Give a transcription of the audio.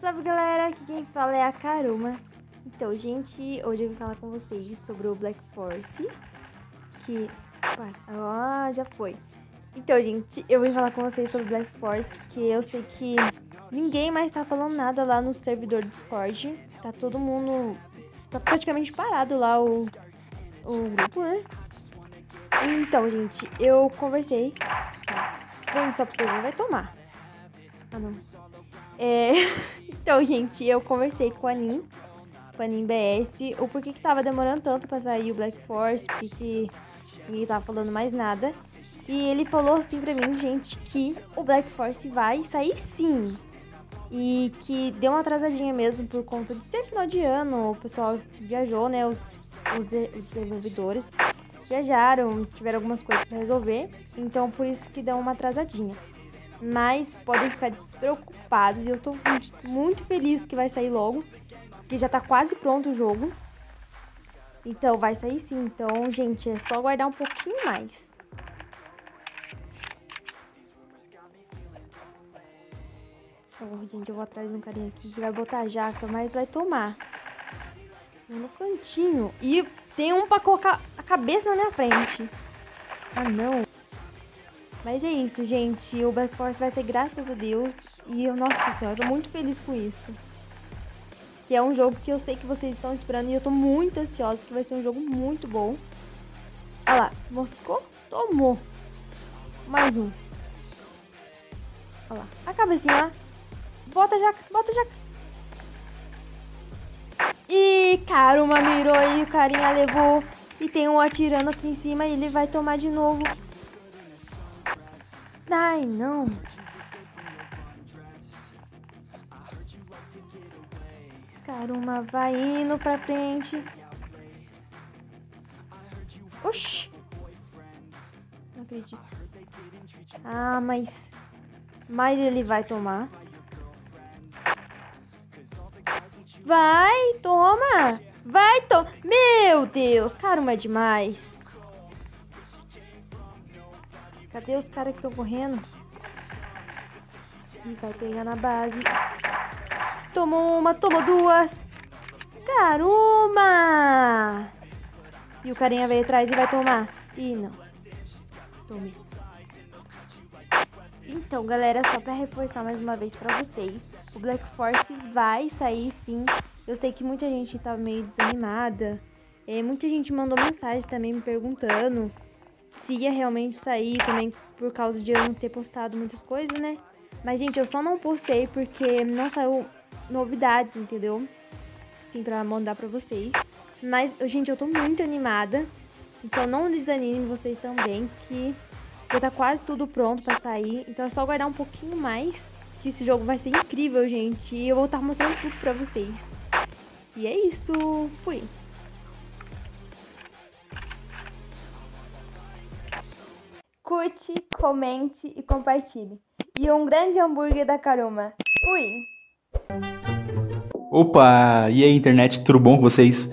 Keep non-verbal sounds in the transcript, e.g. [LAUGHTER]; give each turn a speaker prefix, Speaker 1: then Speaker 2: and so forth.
Speaker 1: Salve galera, aqui quem fala é a Karuma. Então, gente, hoje eu vim falar com vocês sobre o Black Force. Que. Ah, já foi. Então, gente, eu vim falar com vocês sobre o Black Force, porque eu sei que ninguém mais tá falando nada lá no servidor do Discord. Tá todo mundo. Tá praticamente parado lá o, o grupo, né? Então, gente, eu conversei. Vem só pra você ver, vai tomar. Ah, não. É... [LAUGHS] Então, gente, eu conversei com a Nin, com a Nin BS, o porquê que tava demorando tanto pra sair o Black Force, porque que ninguém tava falando mais nada. E ele falou assim pra mim, gente, que o Black Force vai sair sim. E que deu uma atrasadinha mesmo por conta de ser final de ano, o pessoal viajou, né? Os, os, os desenvolvedores viajaram, tiveram algumas coisas para resolver. Então por isso que deu uma atrasadinha. Mas podem ficar despreocupados. E eu tô muito, feliz que vai sair logo. Que já tá quase pronto o jogo. Então vai sair sim. Então, gente, é só aguardar um pouquinho mais. Oh, gente, eu vou atrás de um carinha aqui que vai botar a jaca, mas vai tomar. No cantinho. E tem um pra colocar a cabeça na minha frente. Ah, não. Mas é isso, gente. O Black Force vai ser graças a Deus. E eu, nossa senhora, eu tô muito feliz com isso. Que é um jogo que eu sei que vocês estão esperando e eu tô muito ansiosa, que vai ser um jogo muito bom. Olha lá, moscou? Tomou. Mais um. Olha lá, a cabecinha lá. Bota jaca, bota jaca. E Karuma mirou e o carinha levou. E tem um atirando aqui em cima e ele vai tomar de novo. Ai, não. Caruma vai indo pra frente. Oxi. Não acredito. Ah, mas... Mas ele vai tomar. Vai, toma. Vai, toma. Meu Deus, Caruma é demais. Cadê os caras que estão correndo? E vai pegar na base. Tomou uma, tomou duas. Caramba! E o carinha veio atrás e vai tomar. Ih, não. Tome. Então, galera, só pra reforçar mais uma vez pra vocês. O Black Force vai sair sim. Eu sei que muita gente tá meio desanimada. É, muita gente mandou mensagem também me perguntando se ia realmente sair também por causa de eu não ter postado muitas coisas, né? Mas, gente, eu só não postei porque não saiu novidades, entendeu? Sim, pra mandar pra vocês. Mas, gente, eu tô muito animada. Então não desanimem vocês também, que já tá quase tudo pronto pra sair. Então é só aguardar um pouquinho mais, que esse jogo vai ser incrível, gente. E eu vou estar mostrando tudo pra vocês. E é isso. Fui. Curte, comente e compartilhe. E um grande hambúrguer da Caroma. Fui!
Speaker 2: Opa! E aí, internet, tudo bom com vocês?